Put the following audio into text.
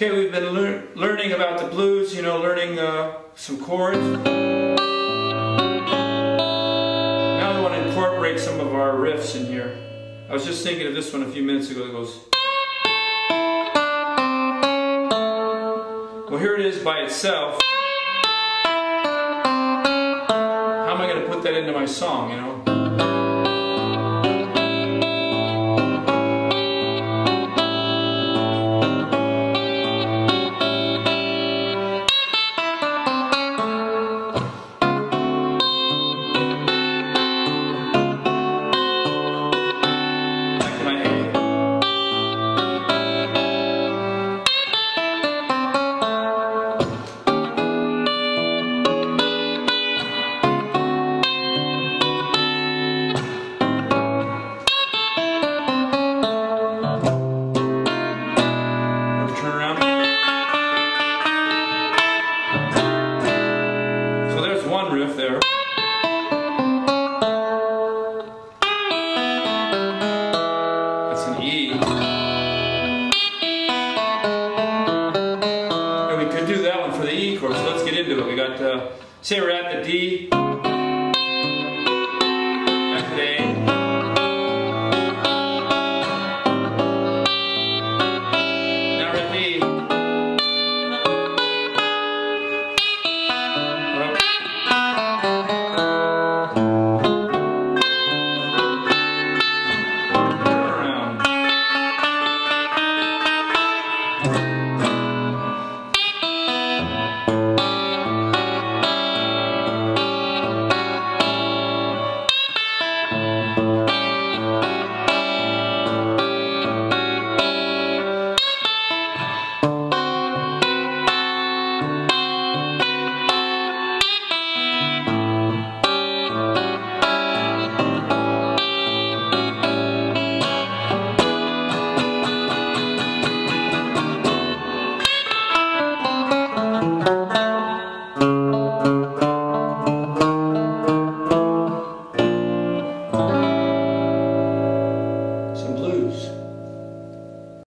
Okay, we've been lear learning about the blues, you know, learning uh, some chords. Now I want to incorporate some of our riffs in here. I was just thinking of this one a few minutes ago that goes. Well, here it is by itself. How am I going to put that into my song, you know? One riff there. That's an E. And we could do that one for the E chord, so let's get into it. We got, uh, say we're at the D.